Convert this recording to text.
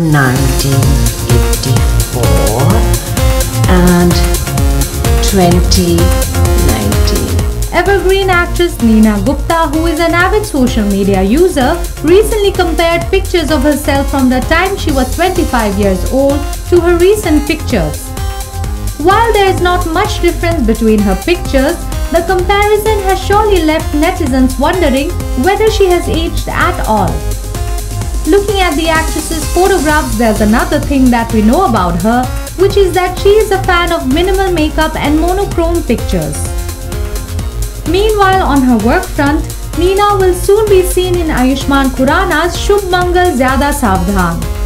1984 and 2019. Evergreen actress Neena Gupta, who is an avid social media user, recently compared pictures of herself from the time she was 25 years old to her recent pictures. While there is not much difference between her pictures, the comparison has surely left netizens wondering whether she has aged at all. Looking at the actress's photographs, there's another thing that we know about her, which is that she is a fan of minimal makeup and monochrome pictures. Meanwhile, on her work front, Neena will soon be seen in Ayushmann Khurrana's Shubh Mangal Zyada Saavdhan.